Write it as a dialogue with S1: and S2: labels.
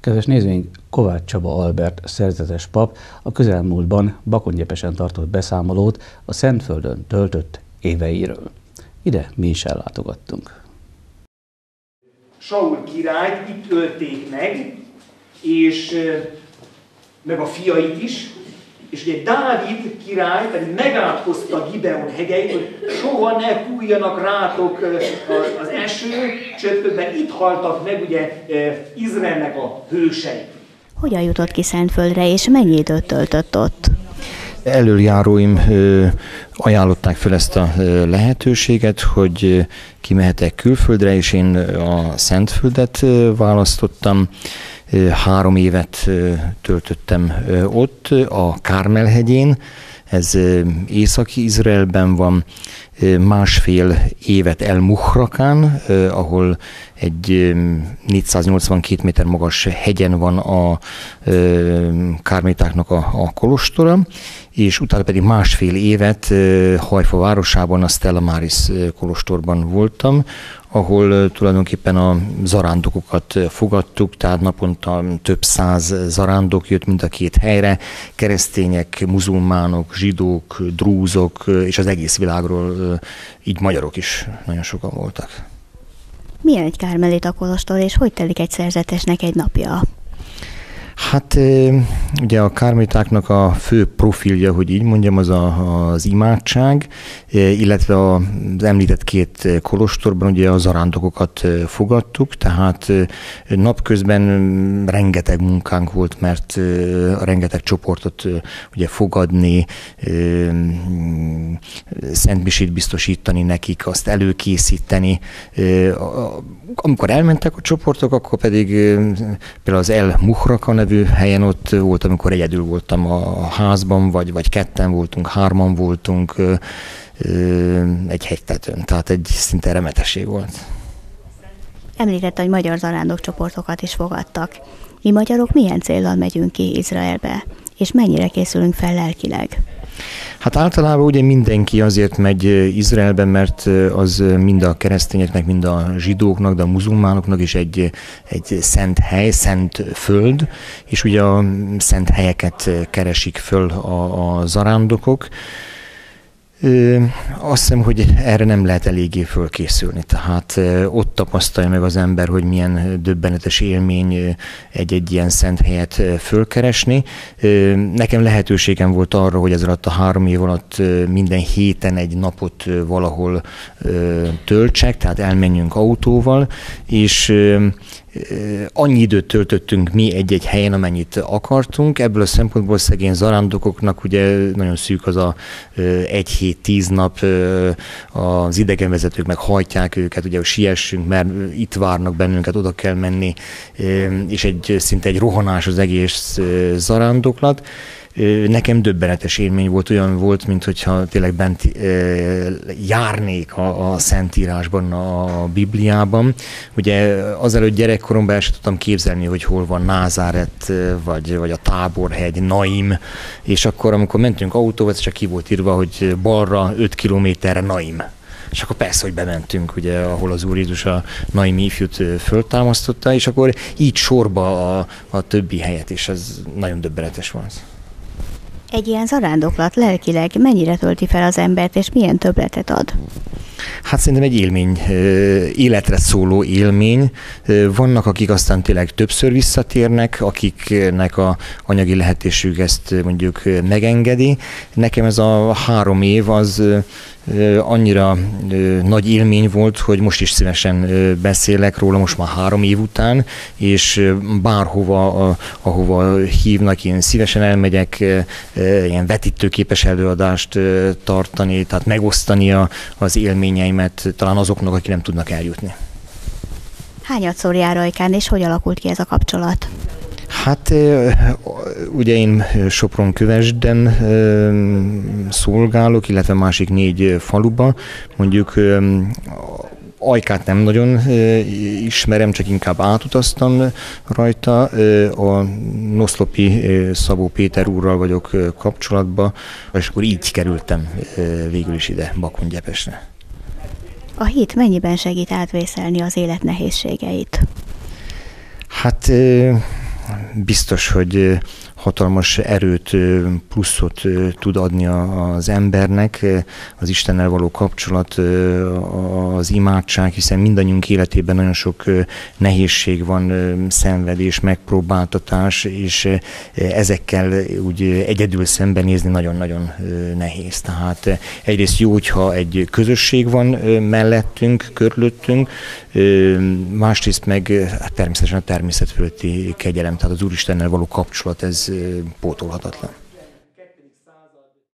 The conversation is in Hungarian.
S1: Kedves nézőink, Kovács Csaba Albert szerzetes pap a közelmúltban Bakongyepesen tartott beszámolót a Szentföldön töltött éveiről. Ide mi is ellátogattunk.
S2: Saul királyt itt ölték meg, és meg a fiait is, és ugye Dávid király pedig megátkozta Gibeon hegeit, hogy soha ne fújjanak rátok az eső csöppökben. Itt haltak meg ugye Izraelnek a hősei.
S3: Hogyan jutott ki Szentföldre, és mennyi időt töltött ott?
S4: Előjáróim ajánlották fel ezt a lehetőséget, hogy kimehetek külföldre, és én a Szentföldet választottam. Három évet töltöttem ott, a Kármelhegyén, ez északi Izraelben van, másfél évet El Muhrakán, ahol egy 482 méter magas hegyen van a kármétáknak a, a kolostora, és utána pedig másfél évet Hajfa városában, a Stella Maris kolostorban voltam, ahol tulajdonképpen a zarándokokat fogadtuk, tehát naponta több száz zarándok jött mind a két helyre, keresztények, muzulmánok, zsidók, drúzok, és az egész világról így magyarok is nagyon sokan voltak.
S3: Milyen egy kármelita kolostor, és hogy telik egy szerzetesnek egy napja?
S4: Hát ugye a kármitáknak a fő profilja, hogy így mondjam, az a, az imádság, illetve az említett két kolostorban ugye a zarándokokat fogadtuk, tehát napközben rengeteg munkánk volt, mert rengeteg csoportot ugye fogadni, szentmisét biztosítani nekik, azt előkészíteni. Amikor elmentek a csoportok, akkor pedig például az El Muhraka nevű helyen ott volt, amikor egyedül voltam a házban, vagy, vagy ketten voltunk, hárman voltunk egy hegytetőn, tehát egy szinte remetesség volt.
S3: Említette, hogy magyar csoportokat is fogadtak. Mi magyarok milyen célral megyünk ki Izraelbe, és mennyire készülünk fel lelkileg?
S4: Hát általában ugye mindenki azért megy Izraelbe, mert az mind a keresztényeknek, mind a zsidóknak, de a muzulmánoknak is egy, egy szent hely, szent föld, és ugye a szent helyeket keresik föl a, a zarándokok. Ö, azt hiszem, hogy erre nem lehet eléggé fölkészülni. Tehát ö, ott tapasztalja meg az ember, hogy milyen döbbenetes élmény egy-egy ilyen szent helyet fölkeresni. Ö, nekem lehetőségem volt arra, hogy ez alatt a három év alatt minden héten egy napot valahol töltsek, tehát elmenjünk autóval, és annyi időt töltöttünk mi egy-egy helyen, amennyit akartunk. Ebből a szempontból szegény zarándokoknak ugye nagyon szűk az a egy hét, tíz nap az idegenvezetők meg hajtják őket, ugye, hogy siessünk, mert itt várnak bennünket, oda kell menni, és egy szinte egy rohanás az egész zarándoklat. Nekem döbbenetes élmény volt, olyan volt, mint hogyha tényleg bent járnék a, a Szentírásban, a Bibliában. Ugye azelőtt gyerekkoromban el sem tudtam képzelni, hogy hol van Názáret, vagy, vagy a Táborhegy, Naim, és akkor, amikor mentünk autóval, csak ki volt írva, hogy balra 5 kilométerre Naim. És akkor persze, hogy bementünk, ugye, ahol az Úr Jézus a Naimi ifjút föltámasztotta, és akkor így sorba a, a többi helyet, és ez nagyon döbbenetes volt.
S3: Egy ilyen zarándoklat lelkileg mennyire tölti fel az embert, és milyen többletet ad?
S4: Hát szerintem egy élmény, életre szóló élmény. Vannak, akik aztán tényleg többször visszatérnek, akiknek a anyagi lehetőség ezt mondjuk megengedi. Nekem ez a három év az annyira nagy élmény volt, hogy most is szívesen beszélek róla, most már három év után, és bárhova, ahova hívnak, én szívesen elmegyek ilyen vetítőképes előadást tartani, tehát megosztani az élményeimet talán azoknak, akik nem tudnak eljutni.
S3: Hányadszor jár Ajkán, és hogy alakult ki ez a kapcsolat?
S4: Hát ugye én Sopron kövesden szolgálok, illetve másik négy faluba. Mondjuk Ajkát nem nagyon ismerem, csak inkább átutaztam rajta. A Noszlopi Szabó Péter úrral vagyok kapcsolatban, és akkor így kerültem végül is ide Bakongyepesre.
S3: A hit mennyiben segít átvészelni az élet nehézségeit?
S4: Hát biztos, hogy hatalmas erőt, pluszot tud adni az embernek, az Istennel való kapcsolat, az imádság, hiszen mindannyiunk életében nagyon sok nehézség van, szenvedés, megpróbáltatás, és ezekkel úgy egyedül szembenézni nagyon-nagyon nehéz. Tehát egyrészt jó, hogyha egy közösség van mellettünk, körülöttünk, másrészt meg hát természetesen a természet fölötti kegyelem, tehát az Úristennel való kapcsolat, ez pótolhatatlan.